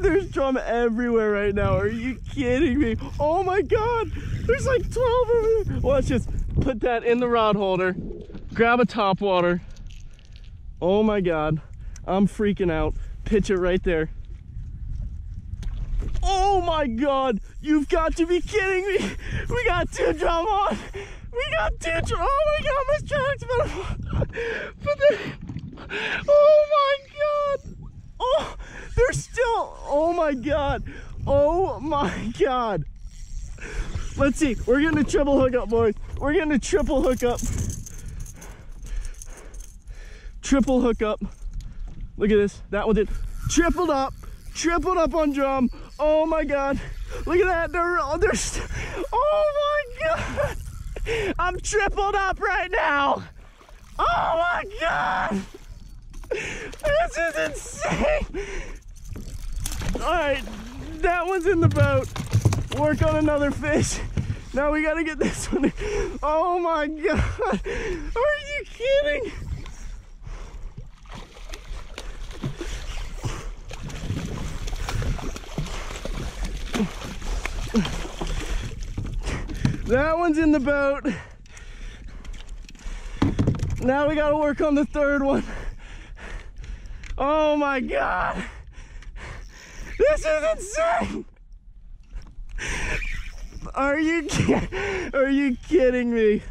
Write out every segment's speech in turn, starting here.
there's drum everywhere right now. Are you kidding me? Oh my God. There's like 12 over there. Let's just put that in the rod holder. Grab a top water. Oh my God. I'm freaking out. Pitch it right there. Oh my God. You've got to be kidding me. We got two drum on. We got two drum. Oh my God. My. But then, oh my God. Oh, they're still, oh my God. Oh my God. Let's see. We're getting a triple hook up, boys. We're getting a triple hook up. Triple hook up. Look at this. That one did. Tripled up. Tripled up on drum. Oh my God. Look at that. They're, oh, they're, oh my God. I'm tripled up right now. Oh my God. This is insane. All right. That one's in the boat. Work on another fish. Now we gotta get this one. Oh my God. Are you kidding? That one's in the boat. Now we gotta work on the third one. Oh my God. This is insane. Are you are you kidding me?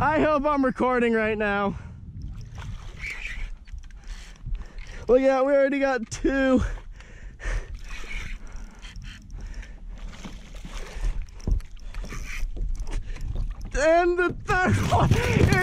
I hope I'm recording right now. Look at that, we already got two. And the third